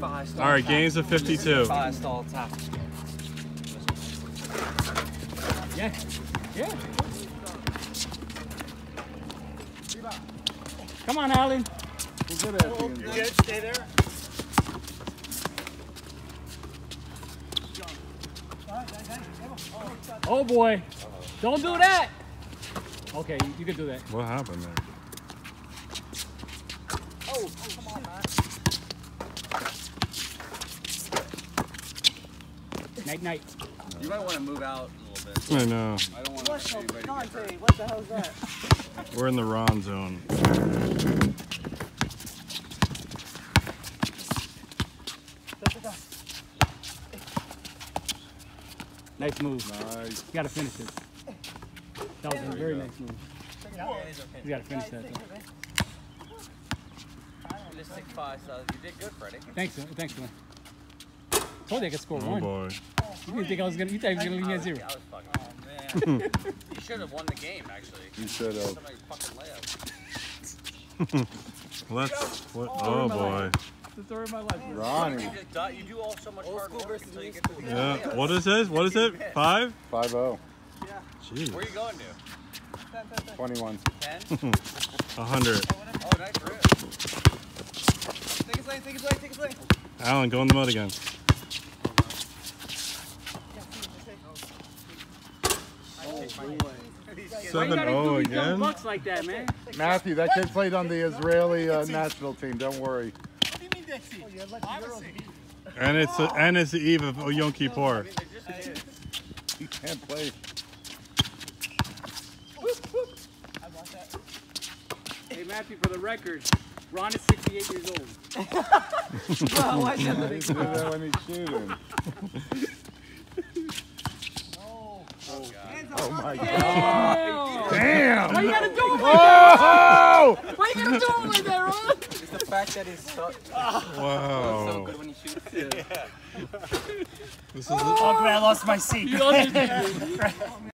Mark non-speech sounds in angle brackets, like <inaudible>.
65 stall. All right, games of 52. 65 stall tap. Yeah. Yeah. Come on, Alan. Good at being You good? Stay there. Oh boy. Don't do that. Okay, you, you can do that. What happened there? Night night. You might want to move out a little bit. I know. I don't want to see anybody get what the hell's that? <laughs> We're in the Ron zone. Nice move. Nice. You gotta finish it. That was a very nice move. You gotta finish that. Though. Just 65 stall. You did good, Freddie. Thanks, man. thanks, man. Told you I could score Oh one. boy. You didn't think I was gonna? You thought I was gonna leave me at zero? I was fucking. Oh, man. <laughs> you should have won the game, actually. You should have. Somebody fucking layup. <laughs> Let's. What? Oh boy. The story of my life. Ronnie. You just you do all so much hard work until you get to the Yeah. layup. What is this? What is it? Five? 5 0. Jeez. Where are you going to? 21. 10? <laughs> A hundred. Oh, nice rip. Take his lane, take his lane, take his lane. Alan, go in the mud again. Why you Seven gotta oh do again. bucks like that, man? Matthew, that kid played on the Israeli uh, national team. Don't worry. What do you mean Dixie? And it's and it's the eve of Yom Kippur. He can't play. Hey, Matthew, for the record, Ron is 68 years old. <laughs> He do that when he's shooting. Oh my god. Damn! Why you gotta do it like that? Oh! Why you gotta do it like that, Ron? It's the fact that he's so, so Wow. good when he shoots. This is Oh, man, oh, I lost my seat. You lost your <laughs>